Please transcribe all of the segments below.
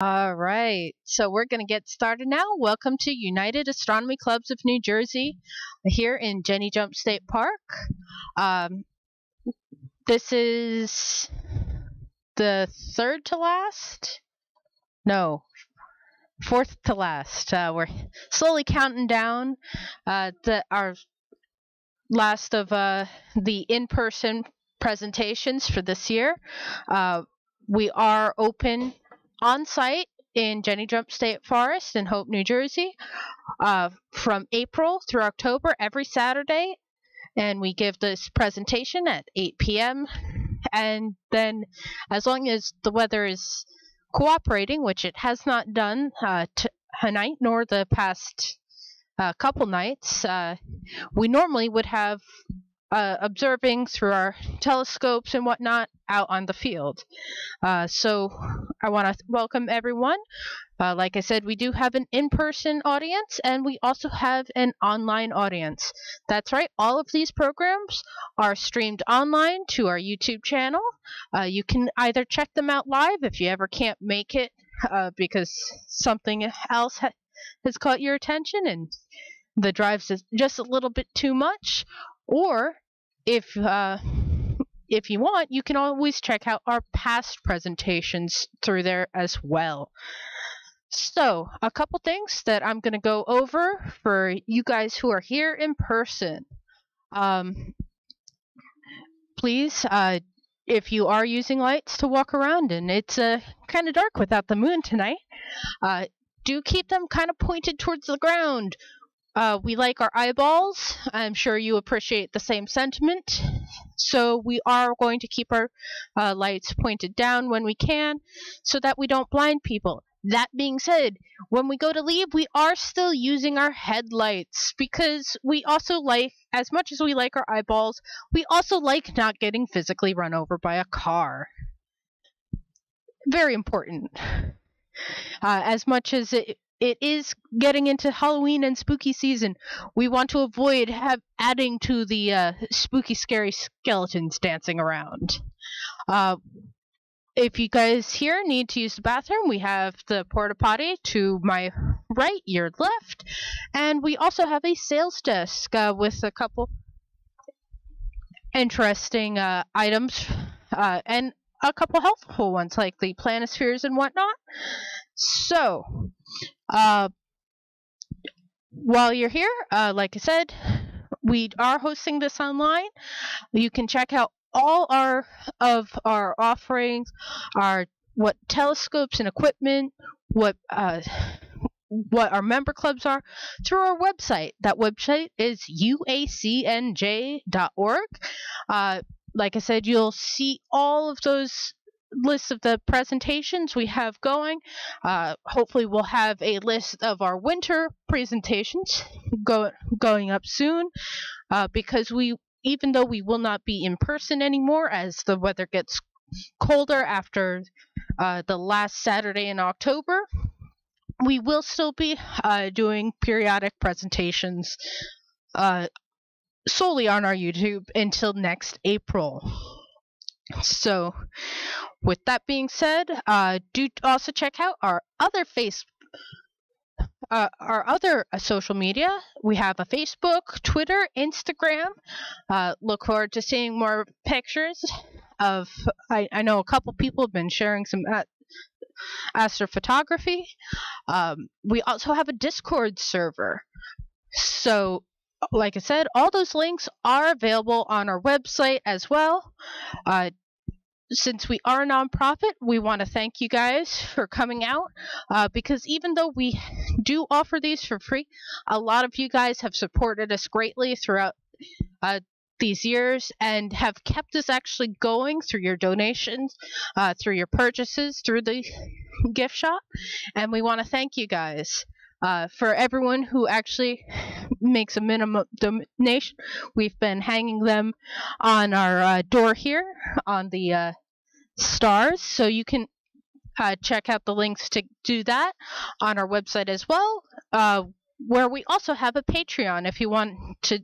All right, so we're going to get started now. Welcome to United Astronomy Clubs of New Jersey here in Jenny Jump State Park. Um, this is the third to last? No, fourth to last. Uh, we're slowly counting down uh, the, our last of uh, the in-person presentations for this year. Uh, we are open on site in Jenny Jump State Forest in Hope, New Jersey, uh, from April through October every Saturday. And we give this presentation at 8 p.m. And then, as long as the weather is cooperating, which it has not done uh, tonight nor the past uh, couple nights, uh, we normally would have uh, observing through our telescopes and whatnot out on the field. Uh, so I want to welcome everyone. Uh, like I said, we do have an in person audience and we also have an online audience. That's right, all of these programs are streamed online to our YouTube channel. Uh, you can either check them out live if you ever can't make it uh, because something else ha- has caught your attention and the drive's just a little bit too much, or if uh, if you want, you can always check out our past presentations through there as well. So, a couple things that I'm going to go over for you guys who are here in person. Um, please, uh, if you are using lights to walk around and it's uh, kind of dark without the moon tonight, uh, do keep them kind of pointed towards the ground uh, we like our eyeballs. I'm sure you appreciate the same sentiment. So we are going to keep our uh, lights pointed down when we can so that we don't blind people. That being said, when we go to leave, we are still using our headlights because we also like, as much as we like our eyeballs, we also like not getting physically run over by a car. Very important. Uh, as much as it it is getting into Halloween and spooky season. We want to avoid have adding to the uh, spooky, scary skeletons dancing around. Uh, if you guys here need to use the bathroom, we have the porta potty to my right, your left, and we also have a sales desk uh, with a couple interesting uh, items uh, and a couple helpful ones like the planispheres and whatnot. So, uh, while you're here, uh, like I said, we are hosting this online. You can check out all our of our offerings, our what telescopes and equipment, what uh, what our member clubs are through our website. That website is uacnj.org. Uh, like I said, you'll see all of those list of the presentations we have going. Uh, hopefully, we'll have a list of our winter presentations go, going up soon uh, because we, even though we will not be in person anymore as the weather gets colder after uh, the last Saturday in October, we will still be uh, doing periodic presentations uh, solely on our YouTube until next April. So, with that being said, uh, do also check out our other face, uh, our other uh, social media. We have a Facebook, Twitter, Instagram. Uh, look forward to seeing more pictures of. I, I know a couple people have been sharing some uh, astrophotography. Um, we also have a Discord server. So like I said, all those links are available on our website as well. Uh, since we are a nonprofit, we want to thank you guys for coming out uh, because even though we do offer these for free, a lot of you guys have supported us greatly throughout uh, these years and have kept us actually going through your donations, uh, through your purchases, through the gift shop. And we want to thank you guys. Uh, for everyone who actually makes a minimum donation, we've been hanging them on our uh, door here on the uh, stars, so you can uh, check out the links to do that on our website as well. Uh, where we also have a Patreon if you want to,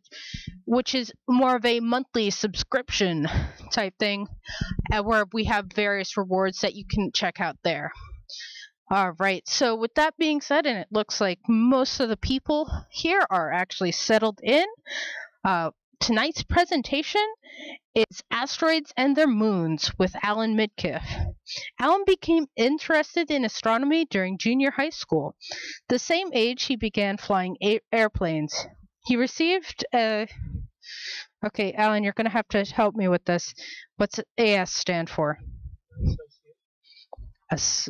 which is more of a monthly subscription type thing, where we have various rewards that you can check out there. All right. So, with that being said, and it looks like most of the people here are actually settled in, uh, tonight's presentation is Asteroids and Their Moons with Alan Midkiff. Alan became interested in astronomy during junior high school, the same age he began flying airplanes. He received a. Okay, Alan, you're going to have to help me with this. What's AS stand for? As-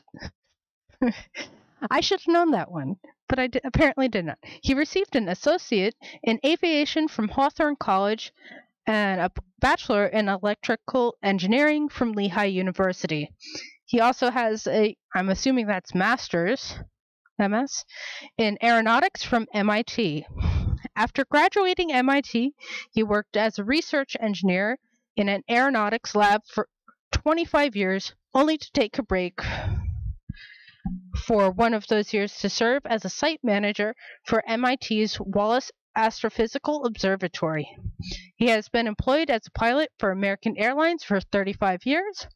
I should have known that one, but I d- apparently did not. He received an associate in aviation from Hawthorne College and a bachelor in electrical engineering from Lehigh University. He also has a, I'm assuming that's master's, MS, in aeronautics from MIT. After graduating MIT, he worked as a research engineer in an aeronautics lab for 25 years, only to take a break for one of those years to serve as a site manager for MIT's Wallace Astrophysical Observatory. He has been employed as a pilot for American Airlines for 35 years.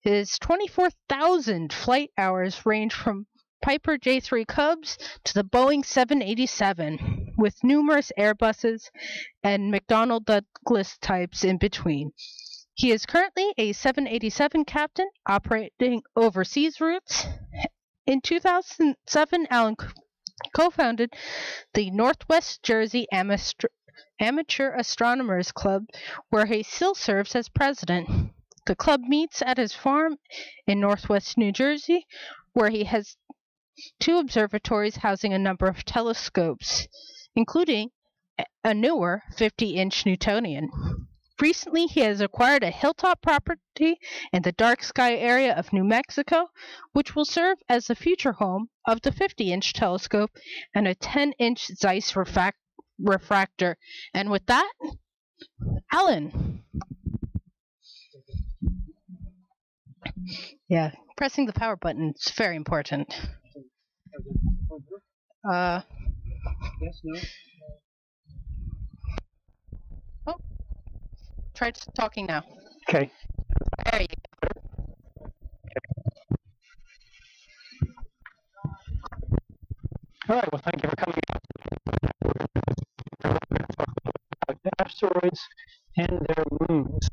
His 24,000 flight hours range from Piper J3 Cubs to the Boeing 787, with numerous Airbuses and McDonnell Douglas types in between. He is currently a 787 captain operating overseas routes. In 2007, Alan co founded the Northwest Jersey Amateur Astronomers Club, where he still serves as president. The club meets at his farm in northwest New Jersey, where he has two observatories housing a number of telescopes, including a- a newer 50 inch Newtonian. Recently, he has acquired a hilltop property in the dark sky area of New Mexico, which will serve as the future home of the 50 inch telescope and a 10 inch Zeiss refac- refractor. And with that, Alan. Yeah, pressing the power button is very important. Uh, Yes, no? Try talking now. Okay. There you go. All right. Well, thank you for coming out. We're going to talk about asteroids and their moons.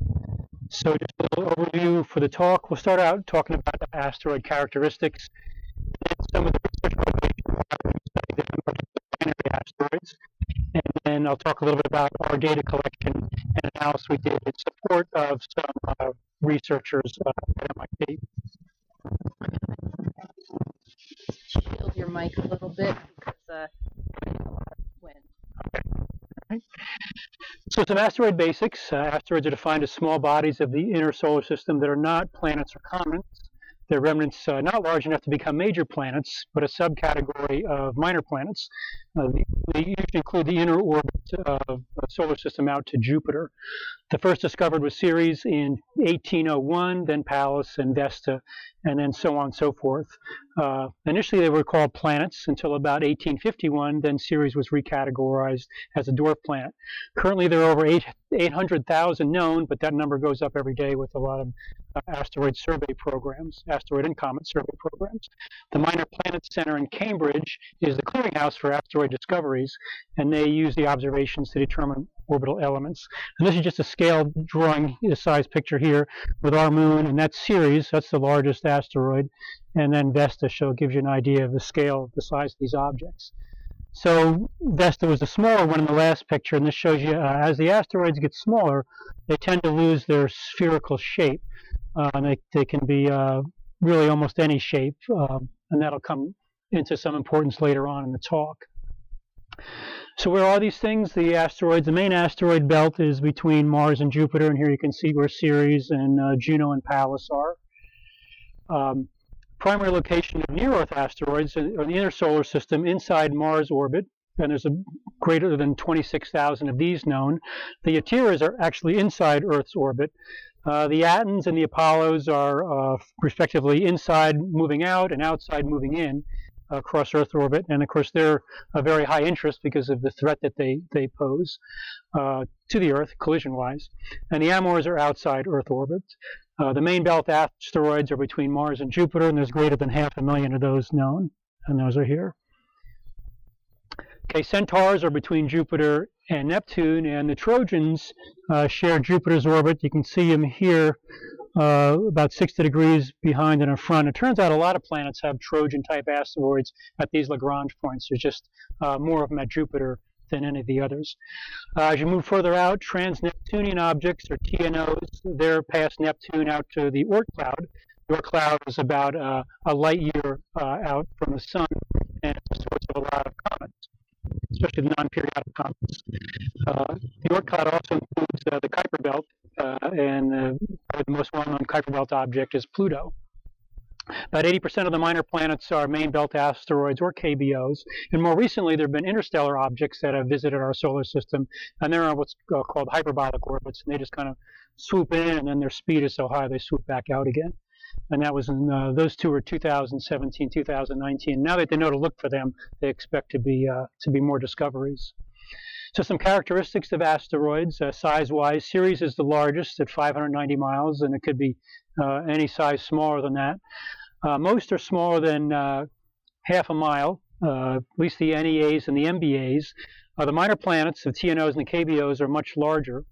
So just a little overview for the talk. We'll start out talking about the asteroid characteristics and some of the research motivations why we study different binary asteroids. And then I'll talk a little bit about our data collection and analysis we did support of some uh, researchers uh, at MIT. shield your mic a little bit because uh, wind. So some asteroid basics. Uh, asteroids are defined as small bodies of the inner solar system that are not planets or comets. They're remnants uh, not large enough to become major planets, but a subcategory of minor planets. Uh, they, they usually include the inner orbit of the solar system out to Jupiter. The first discovered was Ceres in 1801, then Pallas and Vesta, and then so on and so forth. Uh, initially, they were called planets until about 1851. Then Ceres was recategorized as a dwarf planet. Currently, there are over 8, 800,000 known, but that number goes up every day with a lot of asteroid survey programs, asteroid and comet survey programs. The Minor Planet Center in Cambridge is the clearinghouse for asteroid discoveries, and they use the observations to determine orbital elements. And this is just a scale drawing a size picture here with our moon, and that's Ceres, that's the largest asteroid, and then Vesta show gives you an idea of the scale the size of these objects. So Vesta was the smaller one in the last picture, and this shows you uh, as the asteroids get smaller, they tend to lose their spherical shape. Uh, and they, they can be uh, really almost any shape, um, and that'll come into some importance later on in the talk. So where are these things? The asteroids, the main asteroid belt is between Mars and Jupiter, and here you can see where Ceres and uh, Juno and Pallas are. Um, primary location of near-Earth asteroids are the inner solar system inside Mars orbit, and there's a greater than 26,000 of these known. The Atiras are actually inside Earth's orbit. Uh, the Atens and the Apollos are uh, respectively inside moving out and outside moving in across Earth orbit, and of course they're a very high interest because of the threat that they they pose uh, to the Earth collision-wise. And the Amors are outside Earth orbit. Uh, the main belt asteroids are between Mars and Jupiter, and there's greater than half a million of those known, and those are here. Okay, centaurs are between Jupiter and Neptune, and the Trojans uh, share Jupiter's orbit. You can see them here uh, about 60 degrees behind and in front. It turns out a lot of planets have Trojan-type asteroids at these Lagrange points. There's just uh, more of them at Jupiter than any of the others. Uh, as you move further out, trans-Neptunian objects, or TNOs, they're past Neptune out to the Oort cloud. The Oort cloud is about uh, a light year uh, out from the sun, and it's a source of a lot of comets especially the non-periodic comets. Uh, the Oort cloud also includes uh, the Kuiper belt, uh, and uh, the most well-known Kuiper belt object is Pluto. About 80% of the minor planets are main belt asteroids or KBOs, and more recently there have been interstellar objects that have visited our solar system, and they're on what's uh, called hyperbolic orbits, and they just kind of swoop in, and then their speed is so high they swoop back out again and that was in uh, those two were 2017, 2019. Now that they know to look for them, they expect to be uh, to be more discoveries. So some characteristics of asteroids, uh, size-wise, Ceres is the largest at 590 miles, and it could be uh, any size smaller than that. Uh, most are smaller than uh, half a mile, at least the NEAs and the MBAs. the minor planets, the TNOs and the KBOs, are much larger.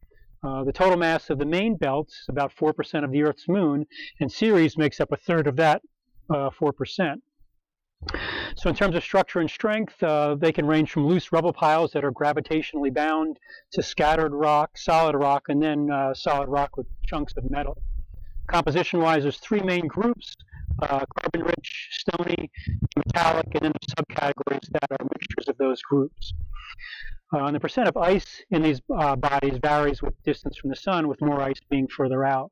Uh, the total mass of the main belt is about 4% of the Earth's moon, and Ceres makes up a third of that uh, 4%. So in terms of structure and strength, uh, they can range from loose rubble piles that are gravitationally bound to scattered rock, solid rock, and then uh, solid rock with chunks of metal. Composition-wise, there's three main groups, uh, carbon-rich, stony, metallic, and then the subcategories that are mixtures of those groups. Uh, and the percent of ice in these uh, bodies varies with distance from the sun, with more ice being further out.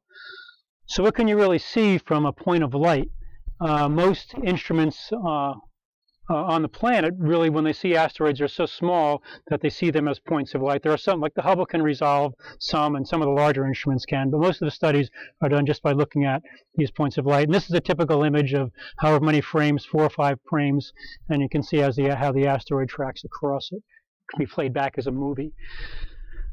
So what can you really see from a point of light? Uh, most instruments uh, on the planet, really, when they see asteroids, are so small that they see them as points of light. There are some, like the Hubble can resolve some, and some of the larger instruments can, but most of the studies are done just by looking at these points of light. And this is a typical image of however many frames, four or five frames, and you can see as the, how the asteroid tracks across it. it can be played back as a movie.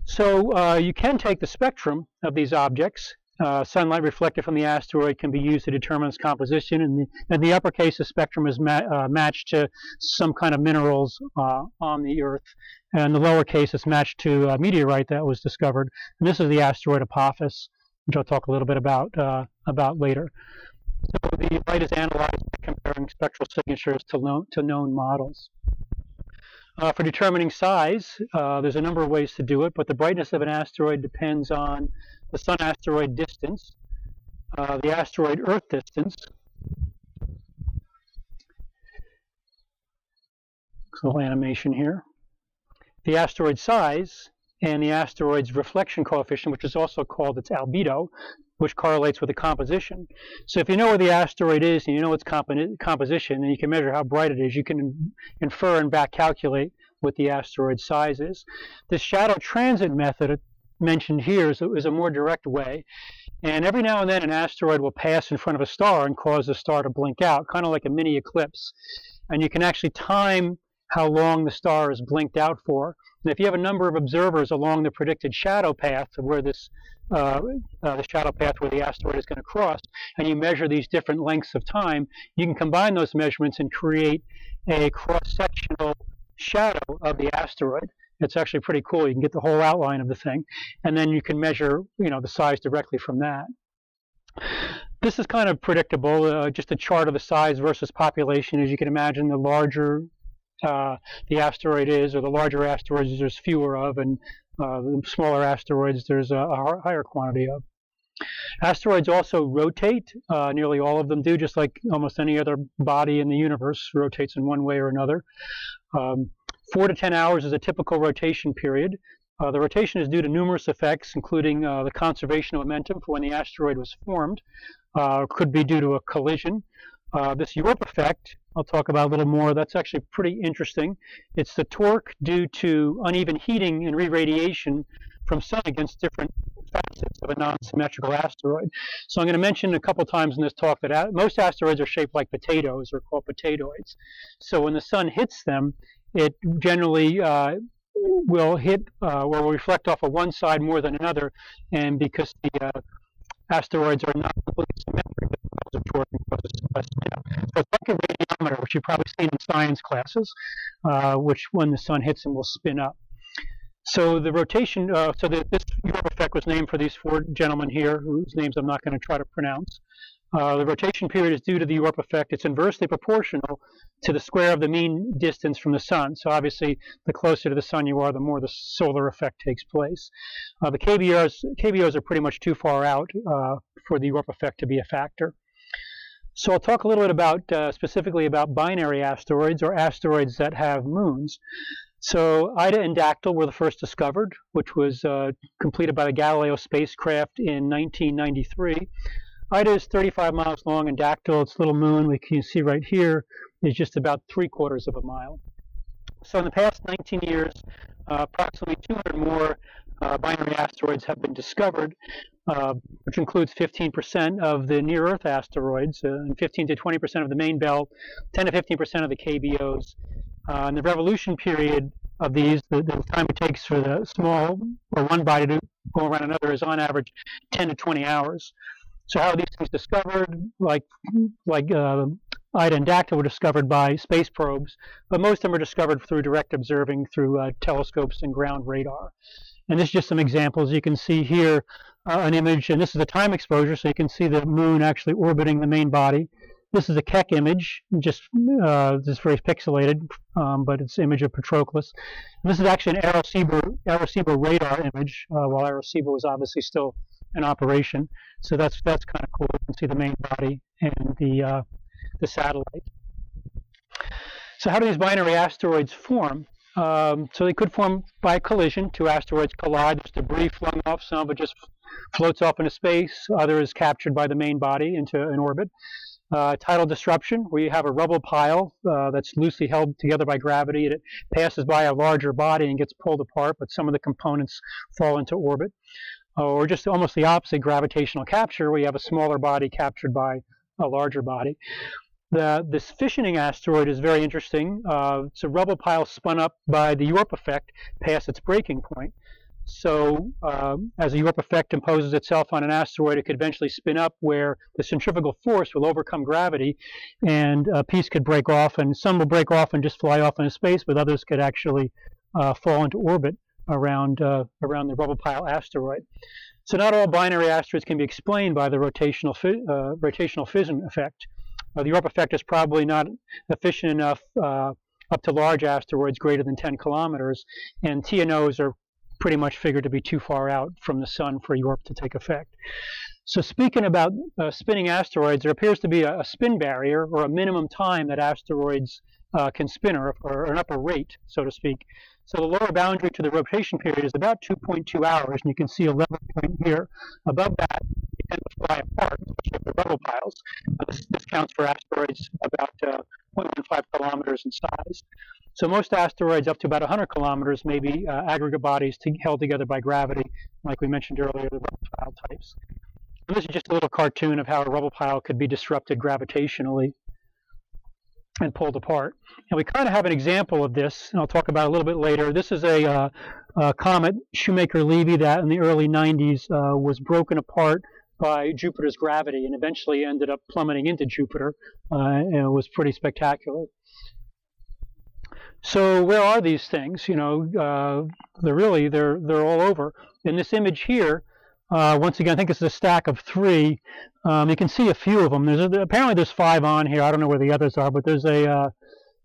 So uh, you can take the spectrum of these objects. Uh, sunlight reflected from the asteroid can be used to determine its composition. and the, in the upper case, the spectrum is ma uh, matched to some kind of minerals uh, on the Earth. And the lower case is matched to a meteorite that was discovered. And this is the asteroid Apophis, which I'll talk a little bit about, uh, about later. So the light is analyzed by comparing spectral signatures to, known, to known models. Uh, for determining size, uh, there's a number of ways to do it, but the brightness of an asteroid depends on the sun-asteroid distance, uh, the asteroid-Earth distance, little animation here, the asteroid size, and the asteroid's reflection coefficient, which is also called its albedo, which correlates with the composition. So if you know where the asteroid is and you know its comp composition and you can measure how bright it is, you can infer and back calculate what the asteroid size is. The shadow transit method mentioned here is a, is a more direct way. And every now and then an asteroid will pass in front of a star and cause the star to blink out, kind of like a mini eclipse. And you can actually time how long the star is blinked out for. And if you have a number of observers along the predicted shadow path of where this uh, uh, the shadow path where the asteroid is going to cross, and you measure these different lengths of time, you can combine those measurements and create a cross-sectional shadow of the asteroid. It's actually pretty cool. You can get the whole outline of the thing, and then you can measure, you know, the size directly from that. This is kind of predictable, uh, just a chart of the size versus population. As you can imagine, the larger uh, the asteroid is, or the larger asteroids there's fewer of, and uh, the smaller asteroids there's a, a, higher quantity of. Asteroids also rotate. Uh, nearly all of them do, just like almost any other body in the universe rotates in one way or another. Um, four to 10 hours is a typical rotation period. Uh, the rotation is due to numerous effects, including uh, the conservation of momentum for when the asteroid was formed. Uh, could be due to a collision. Uh, this Yorp effect I'll talk about a little more. That's actually pretty interesting. It's the torque due to uneven heating and re-radiation from sun against different facets of a non-symmetrical asteroid. So I'm going to mention a couple times in this talk that most asteroids are shaped like potatoes or called potatoids. So when the sun hits them, it generally uh, will hit uh, or will reflect off of one side more than another, and because the uh, asteroids are not completely symmetric and causes a spin. So it's like a radiometer, which you've probably seen in science classes, uh, which when the sun hits them will spin up. So the rotation, uh, so the, this Yorp effect was named for these four gentlemen here, whose names I'm not going to try to pronounce. Uh, the rotation period is due to the Yorp effect. It's inversely proportional to the square of the mean distance from the sun. So obviously, the closer to the sun you are, the more the solar effect takes place. Uh, the KBOs, KBOs are pretty much too far out uh, for the Yorp effect to be a factor. So I'll talk a little bit about uh, specifically about binary asteroids or asteroids that have moons. So Ida and Dactyl were the first discovered, which was uh, completed by the Galileo spacecraft in 1993. Ida is 35 miles long, and Dactyl, its little moon, we can see right here, is just about three quarters of a mile. So in the past 19 years, uh, approximately 200 more uh, binary asteroids have been discovered, uh, which includes 15% of the near-Earth asteroids, uh, and 15 to 20% of the main belt, 10 to 15% of the KBOs. Uh, and the revolution period of these, the, the, time it takes for the small or one body to go around another is on average 10 to 20 hours. So how are these things discovered? Like like uh, Ida and Dactyl were discovered by space probes, but most of them are discovered through direct observing through uh, telescopes and ground radar. And this is just some examples. You can see here uh, an image, and this is a time exposure, so you can see the moon actually orbiting the main body. This is a Keck image, just uh, this is very pixelated, um, but it's image of Patroclus. And this is actually an Arecibo, Arecibo radar image, uh, while Arecibo was obviously still in operation. So that's that's kind of cool. You can see the main body and the uh, the satellite. So how do these binary asteroids form? Um, so they could form by collision. Two asteroids collide. There's debris flung off. Some of it just floats off into space. Other is captured by the main body into an orbit. Uh, tidal disruption, where you have a rubble pile uh, that's loosely held together by gravity. and It passes by a larger body and gets pulled apart, but some of the components fall into orbit or just almost the opposite gravitational capture, where you have a smaller body captured by a larger body. The, this fissioning asteroid is very interesting. Uh, it's a rubble pile spun up by the Yorp effect past its breaking point. So uh, as the Yorp effect imposes itself on an asteroid, it could eventually spin up where the centrifugal force will overcome gravity and a piece could break off and some will break off and just fly off into space, but others could actually uh, fall into orbit around, uh, around the rubble pile asteroid. So not all binary asteroids can be explained by the rotational, uh, rotational fission effect. Uh, the Yorp effect is probably not efficient enough uh, up to large asteroids greater than 10 kilometers, and TNOs are pretty much figured to be too far out from the sun for Yorp to take effect. So speaking about uh, spinning asteroids, there appears to be a, a, spin barrier or a minimum time that asteroids uh, can spin, or, or, an upper rate, so to speak. So the lower boundary to the rotation period is about 2.2 hours, and you can see a level point here. Above that, you tend to fly apart, especially rubble piles. Uh, this, this, counts for asteroids about uh, 0.15 kilometers in size. So most asteroids up to about 100 kilometers may be uh, aggregate bodies to, held together by gravity, like we mentioned earlier, the rubble pile types. And this is just a little cartoon of how a rubble pile could be disrupted gravitationally and pulled apart. And we kind of have an example of this, and I'll talk about a little bit later. This is a, uh, a comet Shoemaker-Levy that in the early 90s uh, was broken apart by Jupiter's gravity and eventually ended up plummeting into Jupiter, uh, and it was pretty spectacular. So where are these things? You know, uh, they're really they're they're all over. In this image here, uh, once again, I think it's a stack of three. Um, you can see a few of them. There's a, apparently there's five on here. I don't know where the others are, but there's a uh,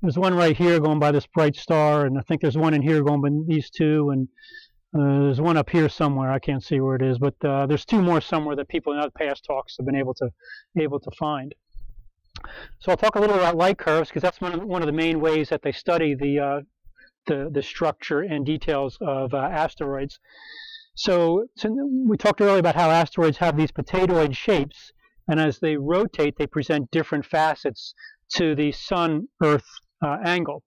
there's one right here going by this bright star, and I think there's one in here going by these two, and uh, there's one up here somewhere. I can't see where it is, but uh, there's two more somewhere that people in other past talks have been able to able to find. So I'll talk a little about light curves because that's one of, one of the main ways that they study the uh, the, the structure and details of uh, asteroids. So, so, we talked earlier about how asteroids have these potatoid shapes, and as they rotate, they present different facets to the Sun-Earth uh, angle.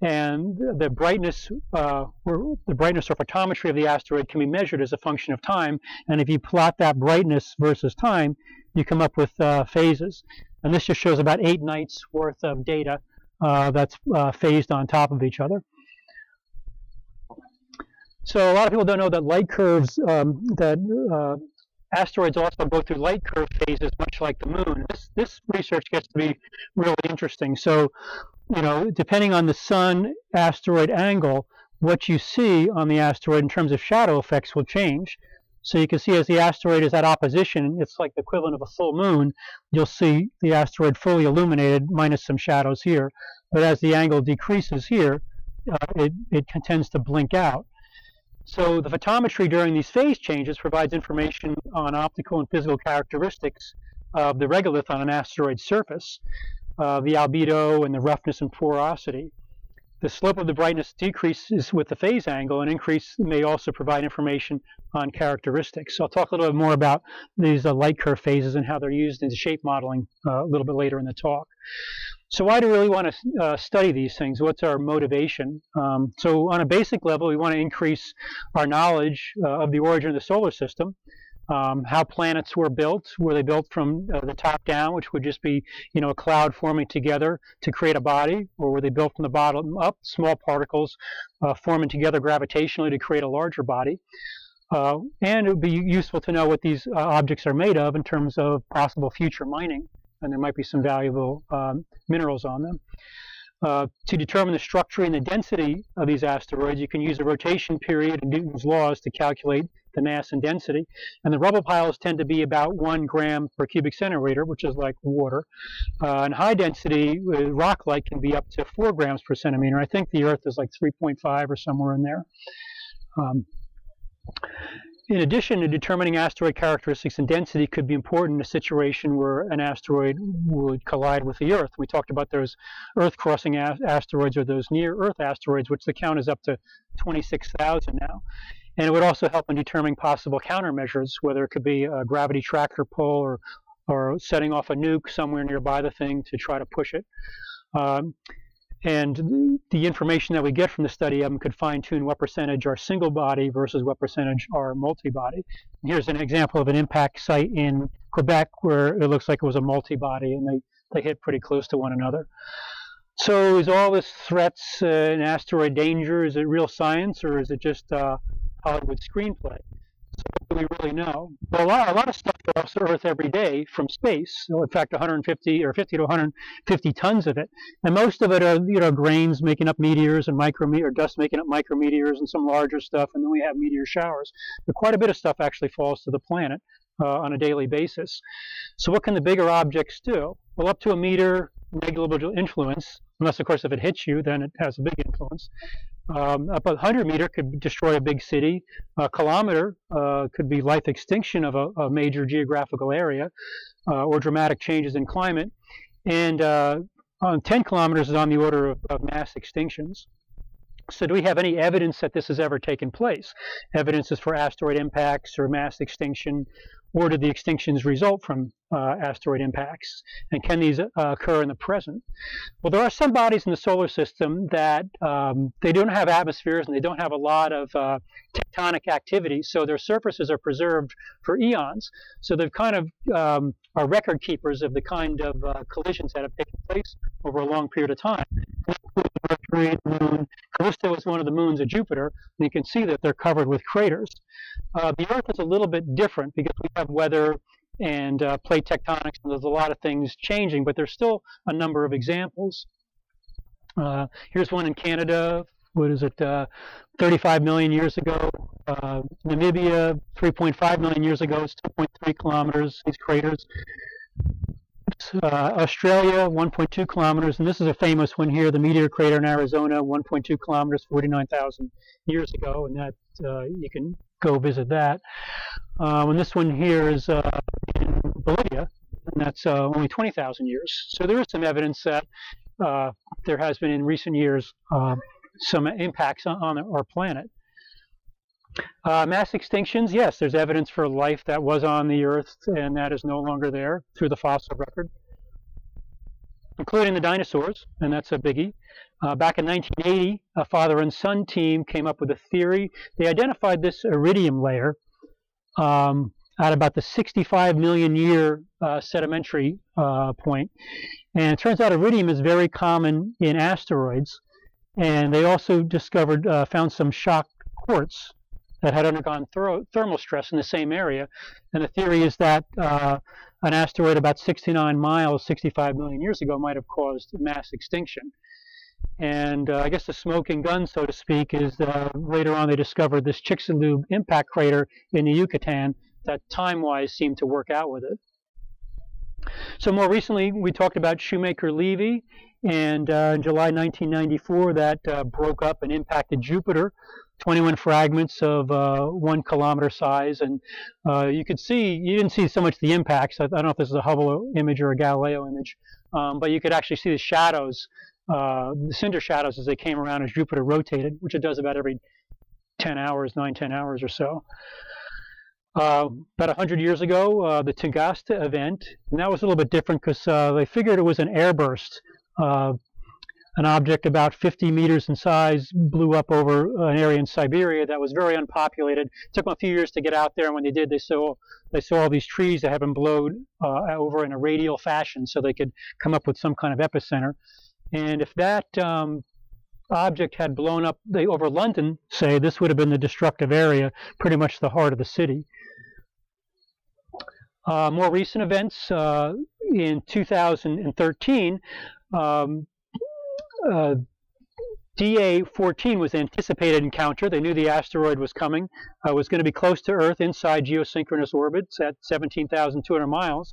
And the brightness, uh, or the brightness or photometry of the asteroid can be measured as a function of time. And if you plot that brightness versus time, you come up with uh, phases. And this just shows about eight nights worth of data uh, that's uh, phased on top of each other. So a lot of people don't know that light curves um, that uh, asteroids also go through light curve phases, much like the moon. This this research gets to be really interesting. So, you know, depending on the sun asteroid angle, what you see on the asteroid in terms of shadow effects will change. So you can see as the asteroid is at opposition, it's like the equivalent of a full moon. You'll see the asteroid fully illuminated, minus some shadows here. But as the angle decreases here, uh, it, it tends to blink out. So the photometry during these phase changes provides information on optical and physical characteristics of the regolith on an asteroid surface, uh, the albedo and the roughness and porosity. The slope of the brightness decreases with the phase angle, and increase may also provide information on characteristics. So I'll talk a little bit more about these uh, light curve phases and how they're used in shape modeling uh, a little bit later in the talk. So why do we really want to uh, study these things? What's our motivation? Um, so on a basic level, we want to increase our knowledge uh, of the origin of the solar system, um, how planets were built. Were they built from uh, the top down, which would just be, you know, a cloud forming together to create a body, or were they built from the bottom up, small particles uh, forming together gravitationally to create a larger body? Uh, and it would be useful to know what these uh, objects are made of in terms of possible future mining and there might be some valuable um, minerals on them. Uh, to determine the structure and the density of these asteroids, you can use the rotation period and Newton's laws to calculate the mass and density. And the rubble piles tend to be about one gram per cubic centimeter, which is like water. Uh, and high density uh, rock-like can be up to four grams per centimeter. I think the Earth is like 3.5 or somewhere in there. Um, in addition to determining asteroid characteristics and density could be important in a situation where an asteroid would collide with the Earth. We talked about those Earth-crossing asteroids or those near-Earth asteroids, which the count is up to 26,000 now. And it would also help in determining possible countermeasures, whether it could be a gravity tractor pull or, or setting off a nuke somewhere nearby the thing to try to push it. Um, and the information that we get from the study them could fine tune what percentage are single body versus what percentage are multi body. Here's an example of an impact site in Quebec where it looks like it was a multi body and they, they hit pretty close to one another. So is all this threats uh, and asteroid danger, is it real science or is it just uh, Hollywood screenplay? We really know? Well, a lot, a lot of stuff goes to Earth every day from space. In fact, 150 or 50 to 150 tons of it, and most of it are you know grains making up meteors and micrometeors, or dust making up micrometeors and some larger stuff, and then we have meteor showers. But quite a bit of stuff actually falls to the planet uh, on a daily basis. So what can the bigger objects do? Well, up to a meter negligible influence, unless of course if it hits you, then it has a big influence. Um, about 100 meter could destroy a big city. A kilometer uh, could be life extinction of a, a major geographical area uh, or dramatic changes in climate. And uh, on 10 kilometers is on the order of, of mass extinctions. So do we have any evidence that this has ever taken place? Evidences for asteroid impacts or mass extinction or did the extinctions result from uh, asteroid impacts? And can these uh, occur in the present? Well, there are some bodies in the solar system that um, they don't have atmospheres and they don't have a lot of uh, tectonic activity, so their surfaces are preserved for eons. So they've kind of um, are record keepers of the kind of uh, collisions that have taken place over a long period of time. The moon. Callisto is one of the moons of Jupiter, and you can see that they're covered with craters. Uh, the Earth is a little bit different because we have weather and uh, plate tectonics, and there's a lot of things changing, but there's still a number of examples. Uh, here's one in Canada. What is it? Uh, 35 million years ago. Uh, Namibia, 3.5 million years ago. It's 2.3 kilometers. These craters uh, Australia, 1.2 kilometers, and this is a famous one here, the meteor crater in Arizona, 1.2 kilometers, 49,000 years ago, and that uh, you can go visit that. Um, and this one here is uh, in Bolivia, and that's uh, only 20,000 years. So there is some evidence that uh, there has been in recent years some impacts on our planet. Uh, mass extinctions, yes, there's evidence for life that was on the Earth and that is no longer there through the fossil record, including the dinosaurs, and that's a biggie. Uh, back in 1980, a father and son team came up with a theory. They identified this iridium layer um, at about the 65 million year uh, sedimentary uh, point. And it turns out iridium is very common in asteroids. And they also discovered, uh, found some shock quartz that had undergone thermal stress in the same area. And the theory is that uh, an asteroid about 69 miles, 65 million years ago, might have caused mass extinction. And uh, I guess the smoking gun, so to speak, is uh, later on they discovered this Chicxulub impact crater in the Yucatan that time-wise seemed to work out with it. So more recently, we talked about Shoemaker-Levy, and uh, in July 1994, that uh, broke up and impacted Jupiter. 21 fragments of uh, one kilometer size, and uh, you could see, you didn't see so much the impacts. I, I, don't know if this is a Hubble image or a Galileo image, um, but you could actually see the shadows, uh, the cinder shadows as they came around as Jupiter rotated, which it does about every 10 hours, 9, 10 hours or so. Uh, about 100 years ago, uh, the Tunguska event, and that was a little bit different because uh, they figured it was an airburst. An object about 50 meters in size blew up over an area in Siberia that was very unpopulated. It took them a few years to get out there, and when they did, they saw they saw all these trees that had been blown uh, over in a radial fashion, so they could come up with some kind of epicenter. And if that um, object had blown up they, over London, say, this would have been the destructive area, pretty much the heart of the city. Uh, more recent events uh, in 2013, um, uh, DA-14 was anticipated encounter. They knew the asteroid was coming. Uh, was going to be close to Earth inside geosynchronous orbits at 17,200 miles.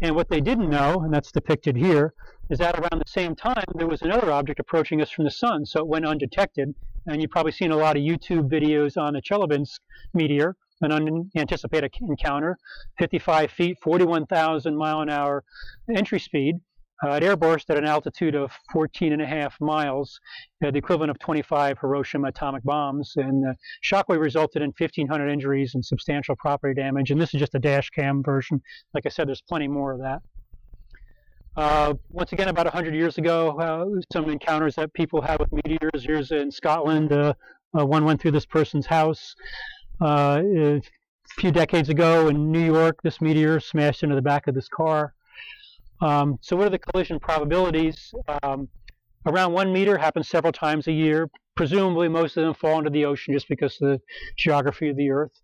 And what they didn't know, and that's depicted here, is that around the same time there was another object approaching us from the sun, so it went undetected. And you've probably seen a lot of YouTube videos on the Chelyabinsk meteor, an unanticipated encounter, 55 feet, 41,000 mile an hour entry speed. Uh, it airburst at an altitude of 14 and a half miles, uh, the equivalent of 25 Hiroshima atomic bombs. And the shockwave resulted in 1,500 injuries and substantial property damage. And this is just a dash cam version. Like I said, there's plenty more of that. Uh, once again, about 100 years ago, uh, some encounters that people had with meteors. Here's in Scotland, uh, uh, one went through this person's house. Uh, a few decades ago in New York, this meteor smashed into the back of this car. Um, so what are the collision probabilities? Um, around one meter happens several times a year. Presumably most of them fall into the ocean just because of the geography of the Earth.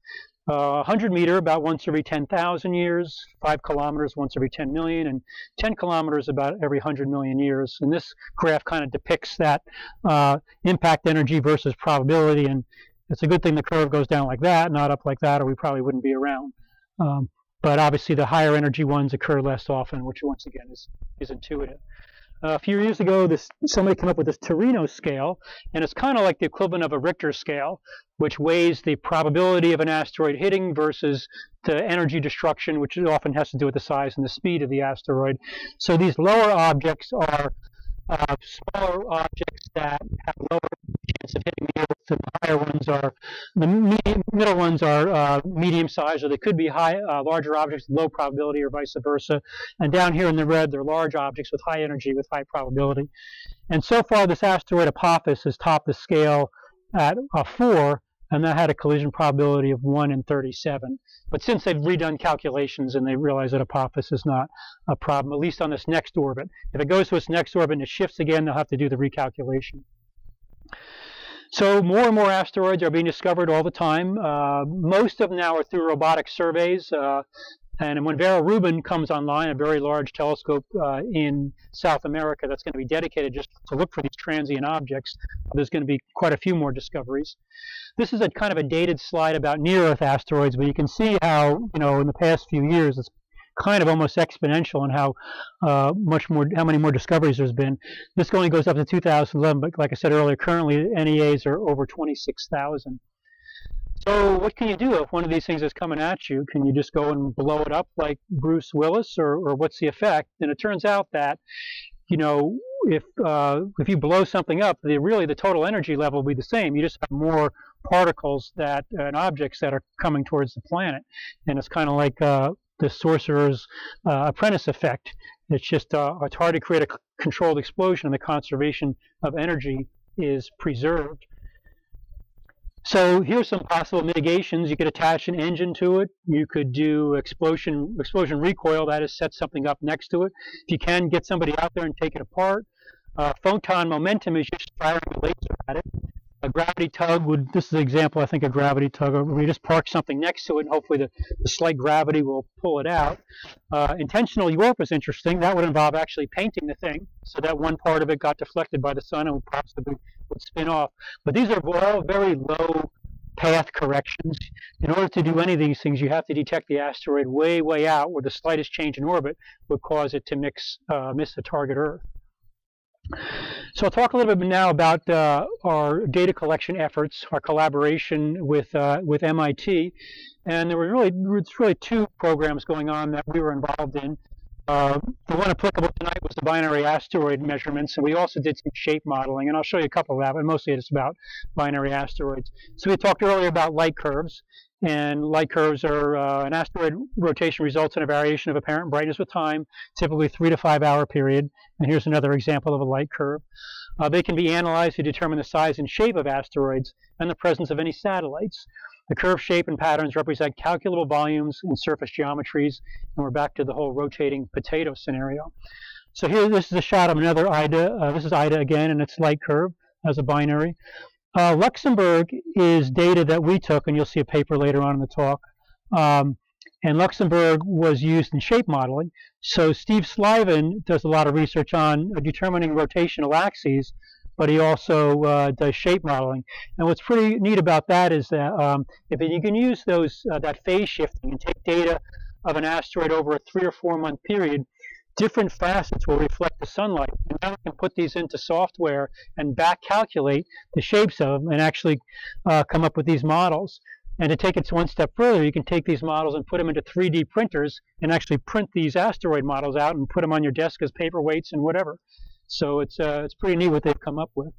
Uh, 100 meter about once every 10,000 years, 5 kilometers once every 10 million, and 10 kilometers about every 100 million years. And this graph kind of depicts that uh, impact energy versus probability. And it's a good thing the curve goes down like that, not up like that, or we probably wouldn't be around. Um, but obviously the higher energy ones occur less often, which once again is, is intuitive. Uh, a few years ago, this somebody came up with this Torino scale, and it's kind of like the equivalent of a Richter scale, which weighs the probability of an asteroid hitting versus the energy destruction, which often has to do with the size and the speed of the asteroid. So these lower objects are uh, smaller objects that have lower chance of hitting the Earth, the higher ones are the medium, middle ones are uh, medium size, or they could be high, uh, larger objects with low probability, or vice versa. And down here in the red, they're large objects with high energy with high probability. And so far, this asteroid Apophis has topped the scale at a four, and that had a collision probability of 1 in 37. But since they've redone calculations and they realize that Apophis is not a problem, at least on this next orbit. If it goes to its next orbit and it shifts again, they'll have to do the recalculation. So more and more asteroids are being discovered all the time. Uh, most of them now are through robotic surveys. Uh, and when Vera Rubin comes online, a very large telescope uh, in South America that's going to be dedicated just to look for these transient objects, there's going to be quite a few more discoveries. This is a kind of a dated slide about near-Earth asteroids, but you can see how, you know, in the past few years, it's kind of almost exponential in how uh, much more, how many more discoveries there's been. This only goes up to 2011, but like I said earlier, currently NEAs are over 26,000. So what can you do if one of these things is coming at you? Can you just go and blow it up like Bruce Willis, or, or what's the effect? And it turns out that, you know, if uh, if you blow something up, the, really the total energy level will be the same. You just have more particles that and objects that are coming towards the planet, and it's kind of like uh, the sorcerer's uh, apprentice effect. It's just uh, it's hard to create a controlled explosion, and the conservation of energy is preserved. So here's some possible mitigations. You could attach an engine to it. You could do explosion explosion recoil, that is, set something up next to it. If you can, get somebody out there and take it apart. Uh, photon momentum is just firing a laser at it. A gravity tug would, this is an example, I think, a gravity tug, we just park something next to it and hopefully the, the slight gravity will pull it out. Uh, intentional Yorp is interesting. That would involve actually painting the thing so that one part of it got deflected by the sun and would possibly would spin off. But these are all very low path corrections. In order to do any of these things, you have to detect the asteroid way, way out where the slightest change in orbit would cause it to mix, uh, miss the target Earth. So I'll talk a little bit now about uh, our data collection efforts, our collaboration with uh, with MIT, and there were really it's really two programs going on that we were involved in. Uh, the one applicable tonight was the binary asteroid measurements, and we also did some shape modeling, and I'll show you a couple of that, but mostly it's about binary asteroids. So we talked earlier about light curves, and light curves are uh, an asteroid rotation results in a variation of apparent brightness with time, typically three to five hour period. And here's another example of a light curve. Uh, they can be analyzed to determine the size and shape of asteroids and the presence of any satellites. The curve shape and patterns represent calculable volumes and surface geometries, and we're back to the whole rotating potato scenario. So here, this is a shot of another Ida. Uh, this is Ida again, and it's light curve as a binary. Uh, Luxembourg is data that we took, and you'll see a paper later on in the talk. Um, and Luxembourg was used in shape modeling. So Steve Slivan does a lot of research on determining rotational axes but he also uh, does shape modeling. And what's pretty neat about that is that um, if you can use those uh, that phase shifting and take data of an asteroid over a three or four month period, different facets will reflect the sunlight. And now we can put these into software and back calculate the shapes of them and actually uh, come up with these models. And to take it one step further, you can take these models and put them into 3D printers and actually print these asteroid models out and put them on your desk as paperweights and whatever. So it's, uh, it's pretty neat what they've come up with.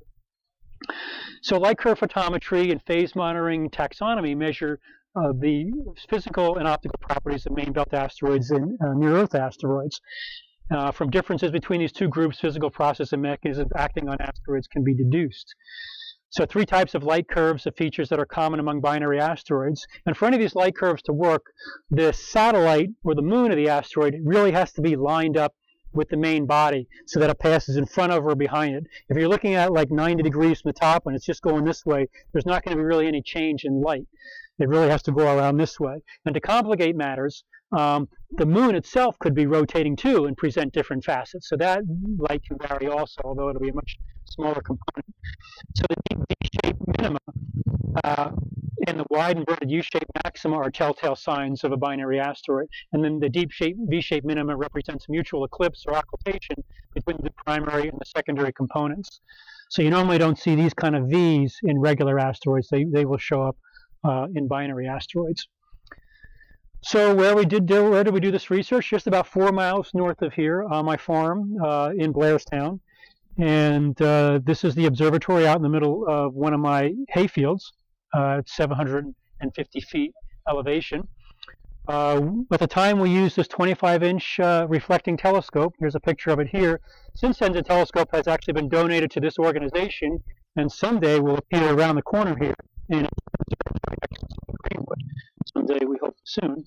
So light curve photometry and phase monitoring taxonomy measure uh, the physical and optical properties of main belt asteroids and uh, near-Earth asteroids. Uh, from differences between these two groups, physical process and mechanisms acting on asteroids can be deduced. So three types of light curves of features that are common among binary asteroids. And for any of these light curves to work, the satellite or the moon of the asteroid really has to be lined up with the main body so that it passes in front of or behind it. If you're looking at like 90 degrees from the top and it's just going this way, there's not going to be really any change in light. It really has to go around this way. And to complicate matters, um, the moon itself could be rotating too and present different facets. So that light can vary also, although it'll be a much smaller component. So the V-shaped minima uh, and the wide inverted U-shaped maxima are telltale signs of a binary asteroid. And then the deep shape V-shaped minima represents mutual eclipse or occultation between the primary and the secondary components. So you normally don't see these kind of V's in regular asteroids. They, they will show up uh, in binary asteroids. So where we did where did we do this research? Just about four miles north of here on my farm uh, in Blairstown. And uh, this is the observatory out in the middle of one of my hayfields uh, 750 feet elevation. Uh, at the time we used this 25 inch uh, reflecting telescope, here's a picture of it here. Since then the telescope has actually been donated to this organization and someday will appear around the corner here in Greenwood. Someday we hope soon.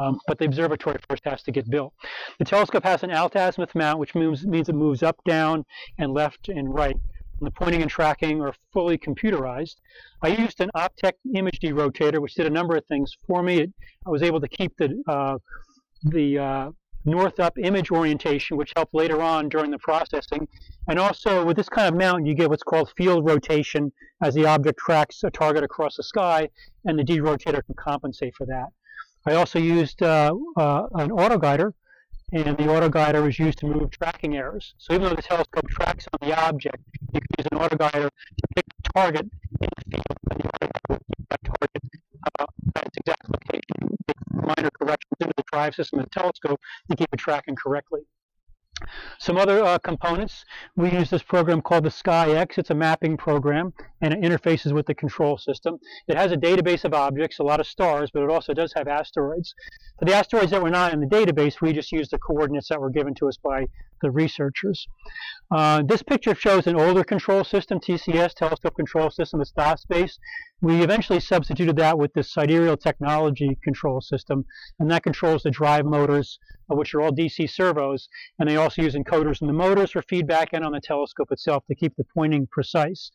Um, but the observatory first has to get built. The telescope has an altazimuth mount, which means it moves up, down, and left and right. The pointing and tracking are fully computerized. I used an Optec image derotator, which did a number of things for me. I was able to keep the uh, the uh, north up image orientation, which helped later on during the processing. And also with this kind of mount, you get what's called field rotation as the object tracks a target across the sky, and the derotator can compensate for that. I also used uh, uh, an autoguider, and the autoguider is used to move tracking errors. So even though the telescope tracks on the object, you can use an autoguider to pick the target in the field, and the autoguider will keep that target uh, at its exact location, make minor corrections into the drive system of the telescope to keep it tracking correctly. Some other uh, components, we use this program called the SkyX. It's a mapping program and it interfaces with the control system. It has a database of objects, a lot of stars, but it also does have asteroids. For the asteroids that were not in the database, we just use the coordinates that were given to us by the researchers. Uh, this picture shows an older control system, TCS, Telescope Control System, it's DOS-based. We eventually substituted that with the sidereal technology control system, and that controls the drive motors, which are all DC servos, and they also use encoders in the motors for feedback and on the telescope itself to keep the pointing precise.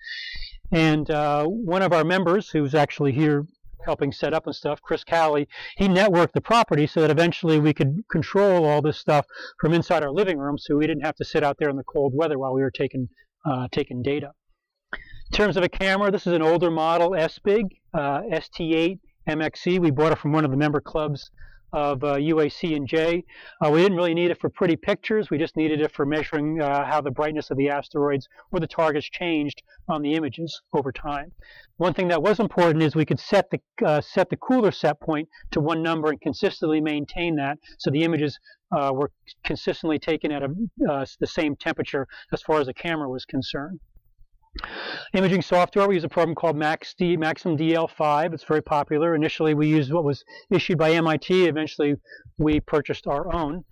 And uh, one of our members, who's actually here helping set up and stuff, Chris Calley, he networked the property so that eventually we could control all this stuff from inside our living room so we didn't have to sit out there in the cold weather while we were taking, uh, taking data. In terms of a camera, this is an older model SBIG, uh, ST8 MXE. We bought it from one of the member clubs of uh, UACNJ. Uh, we didn't really need it for pretty pictures. We just needed it for measuring uh, how the brightness of the asteroids or the targets changed on the images over time. One thing that was important is we could set the uh, set the cooler set point to one number and consistently maintain that, so the images uh, were consistently taken at a, uh, the same temperature as far as the camera was concerned. Imaging software, we use a program called MaxD, Maxim DL5. It's very popular. Initially, we used what was issued by MIT. Eventually, we purchased our own.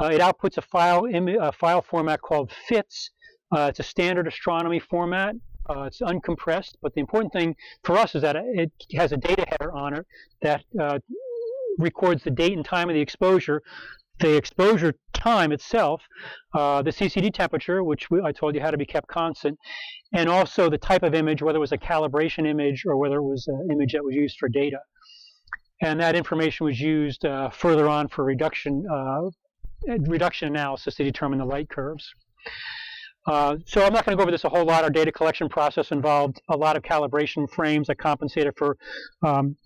Uh, it outputs a file, a file format called FITS. Uh, it's a standard astronomy format. Uh, it's uncompressed, but the important thing for us is that it has a data header on it that uh, records the date and time of the exposure the exposure time itself, uh, the CCD temperature, which we, I told you had to be kept constant, and also the type of image, whether it was a calibration image or whether it was an image that was used for data. And that information was used uh, further on for reduction, uh, reduction analysis to determine the light curves. Uh, so I'm not going to go over this a whole lot. Our data collection process involved a lot of calibration frames that compensated for um,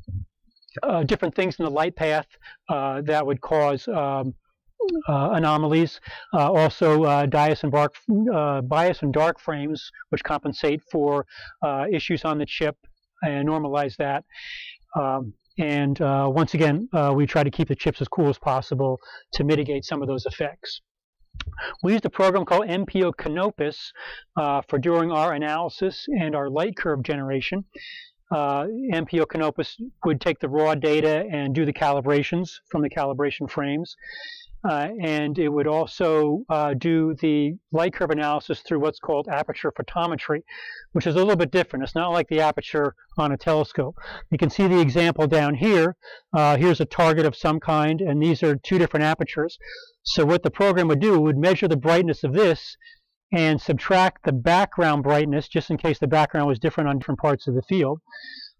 uh, different things in the light path uh, that would cause um, uh, anomalies. Uh, also, uh, bias and, dark, bias and dark frames, which compensate for issues on the chip and normalize that. Um, and once again, we try to keep the chips as cool as possible to mitigate some of those effects. We used a program called MPO Canopus uh, for doing our analysis and our light curve generation uh, MPO Canopus would take the raw data and do the calibrations from the calibration frames. Uh, and it would also uh, do the light curve analysis through what's called aperture photometry, which is a little bit different. It's not like the aperture on a telescope. You can see the example down here. Uh, here's a target of some kind, and these are two different apertures. So what the program would do would measure the brightness of this and subtract the background brightness, just in case the background was different on different parts of the field,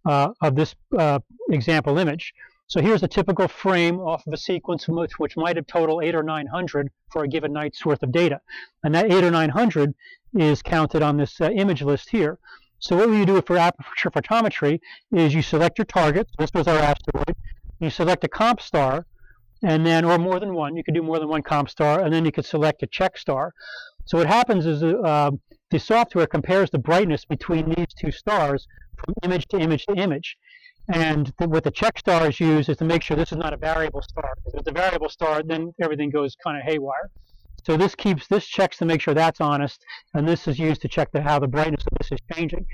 uh, of this uh, example image. So here's a typical frame off of a sequence which, which might have total 8 or 900 for a given night's worth of data. And that 8 or 900 is counted on this uh, image list here. So what you do for aperture photometry is you select your target. This was our asteroid. You select a comp star, and then, or more than one. You could do more than one comp star, and then you could select a check star. So what happens is uh, the software compares the brightness between these two stars from image to image to image. And what the check stars use is to make sure this is not a variable star. If it's a variable star, then everything goes kind of haywire. So this keeps this checks to make sure that's honest, and this is used to check the, how the brightness of this is changing.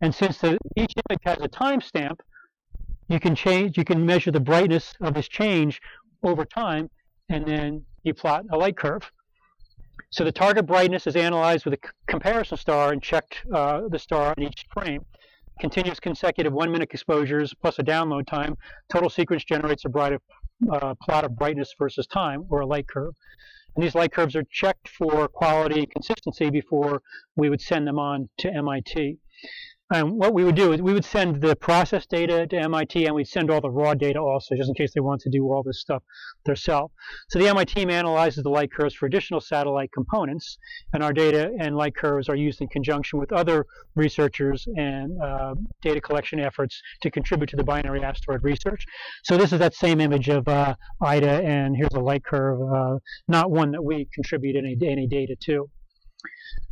And since the, each image has a timestamp, you can change, you can measure the brightness of this change over time, and then you plot a light curve. So the target brightness is analyzed with a comparison star and checked uh, the star on each frame. Continuous consecutive one-minute exposures plus a download time. Total sequence generates a bright, uh, plot of brightness versus time, or a light curve. And these light curves are checked for quality and consistency before we would send them on to MIT. And what we would do is we would send the process data to MIT and we'd send all the raw data also, just in case they want to do all this stuff themselves. So the MIT team analyzes the light curves for additional satellite components, and our data and light curves are used in conjunction with other researchers and uh, data collection efforts to contribute to the binary asteroid research. So this is that same image of uh, Ida, and here's a light curve, uh, not one that we contribute any, any data to.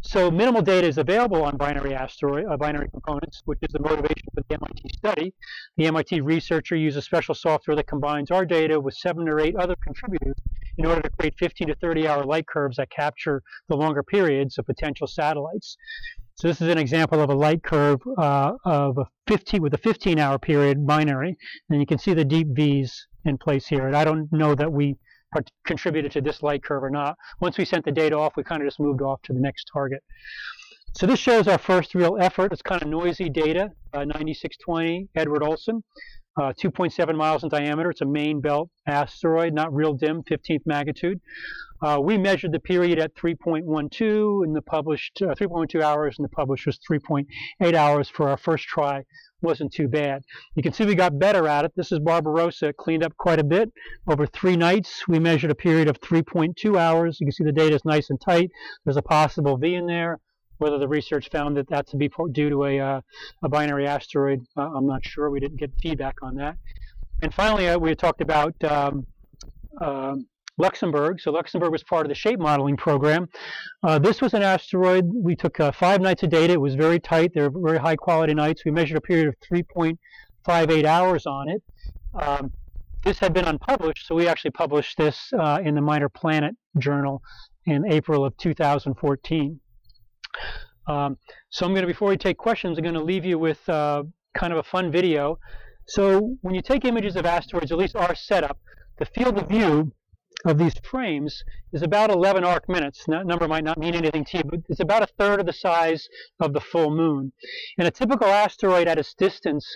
So minimal data is available on binary asteroid, uh, binary components, which is the motivation for the MIT study. The MIT researcher uses special software that combines our data with seven or eight other contributors in order to create 15 to 30 hour light curves that capture the longer periods of potential satellites. So this is an example of a light curve uh, of a 15 with a 15 hour period binary, and you can see the deep V's in place here. And I don't know that we contributed to this light curve or not. Once we sent the data off, we kind of just moved off to the next target. So this shows our first real effort. It's kind of noisy data, uh, 9620 Edward Olson, uh, 2.7 miles in diameter. It's a main belt asteroid, not real dim, 15th magnitude. Uh, we measured the period at 3.12 in the published, uh, 3.12 hours, and the published was 3.8 hours for our first try. Wasn't too bad. You can see we got better at it. This is Barbarossa, cleaned up quite a bit. Over three nights, we measured a period of 3.2 hours. You can see the data is nice and tight. There's a possible V in there. Whether the research found that that to be due to a, uh, a binary asteroid, uh, I'm not sure. We didn't get feedback on that. And finally, uh, we talked about um, um, Luxembourg. So Luxembourg was part of the shape modeling program. Uh, this was an asteroid. We took uh, five nights of data. It was very tight. They were very high quality nights. We measured a period of 3.58 hours on it. Um, this had been unpublished, so we actually published this uh, in the Minor Planet Journal in April of 2014. Um, so I'm going to, before we take questions, I'm going to leave you with uh, kind of a fun video. So when you take images of asteroids, at least our setup, the field of view of these frames is about 11 arc minutes. That number might not mean anything to you, but it's about a third of the size of the full moon. And a typical asteroid at its distance